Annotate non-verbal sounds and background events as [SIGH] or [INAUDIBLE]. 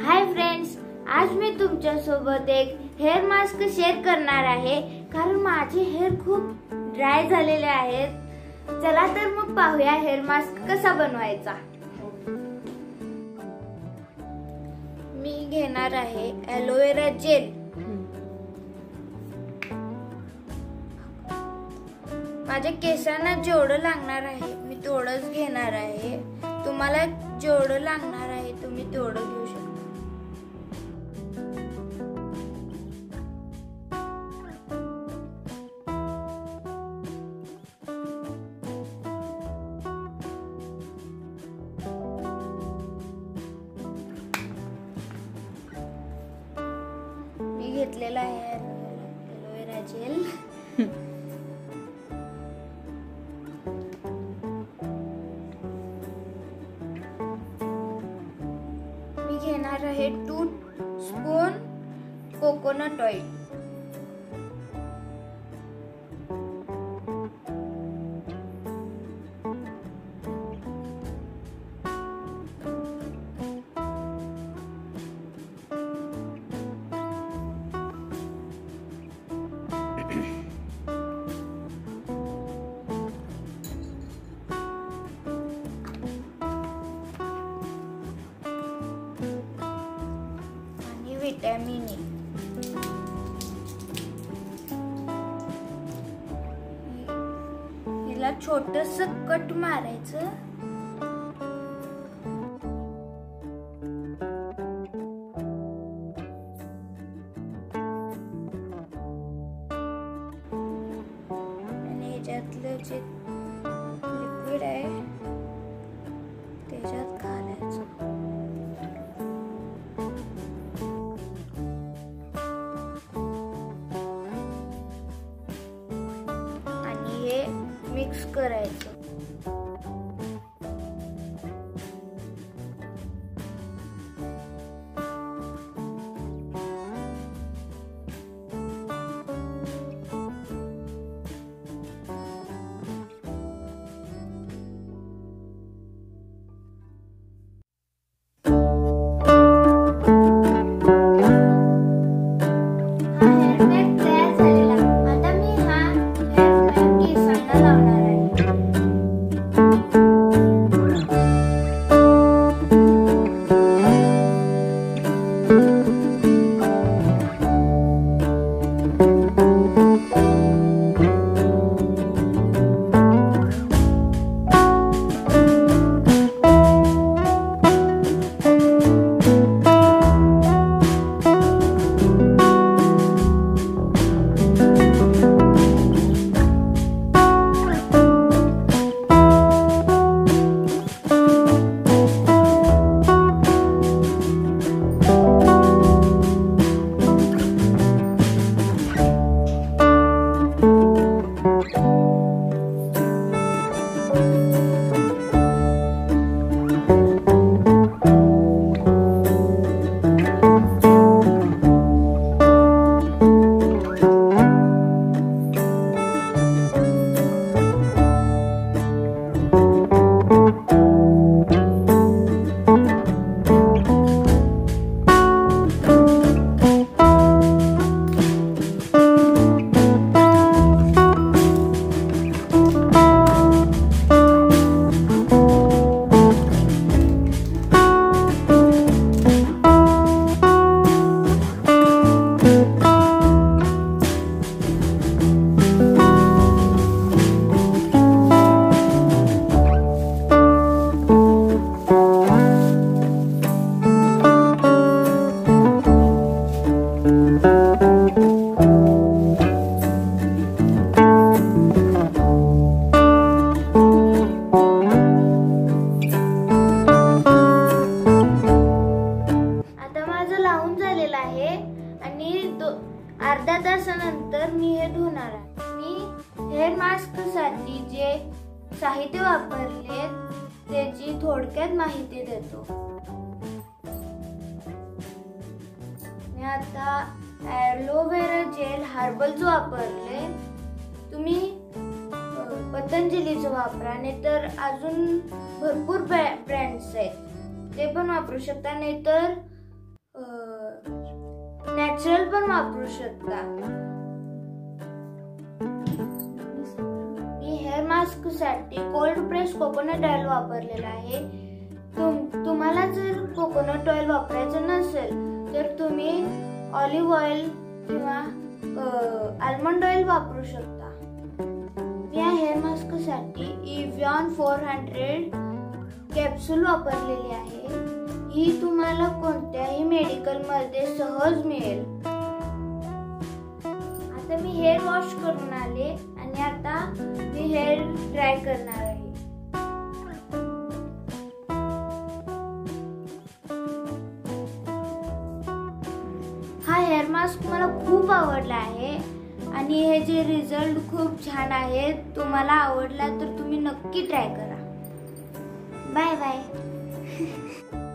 Hi friends आज मी तुमच्यासोबत एक हेअर मास्क शेअर करणार आहे. कारण माझे हेअर खूप ड्राय झालेले आहेत. चला तर मग पाहूया हेअर मास्क कसा बनवायचा. मी घेणार आहे ॲलोवेरा जेल माझ्या केसांना जेवढं लागणार आहे मी तेवढंच घेणार आहे. तुम्हाला जेवढं लागणार आहे तुम्ही तेवढं घेऊ शकता. मी घेतलेला आहे. घेणार आहे टू स्पून कोकोनट ऑइल. आणि विटॅमिन ए हिला छोटस कट मारायचं. त्यातलं जे Скоро. корейцев. लावून झालेला आहे. आणि दो- अर्ध्या तासानंतर मी हे धुणार आहे. मी हेअर मास्कसाठी जे साहित्य वापरले त्याची थोडक्यात माहिती देतो. मी आता ॲलोवेरा जेल हर्बलचं वापरले. तुम्ही पतंजलीचं वापरा नाहीतर अजून भरपूर ब्रँड्स आहेत. ते पण वापरू शकता. नाहीतर नॅचरल पण वापरू शकता. मी हेअर मास्कसाठी कोल्ड प्रेस कोकोनट ऑइल वापरलेला आहे. तुम तुम्हाला जर कोकोनट ऑइल वापरायचं नसेल तर तुम्ही ऑलिव्ह ऑइल किंवा आल्मंड ऑइल वापरू शकता. या हेअर मास्कसाठी इव्हॉन फोर हंड्रेड कॅप्सूल वापरलेली आहे. ही तुम तुम्हाला कोणत्याही मेडिकलमध्ये सहज मिळेल. आता मी हेअर वॉश करून आले आणि आता मी हेअर ड्राय करणार आहे. हा हेअर मास्क मला खूप आवडला आहे आणि हे जे रिझल्ट खूप छान आहेत तुम्हाला आवडला तर तुम्ही नक्की ट्राय करा. Bye bye [LAUGHS]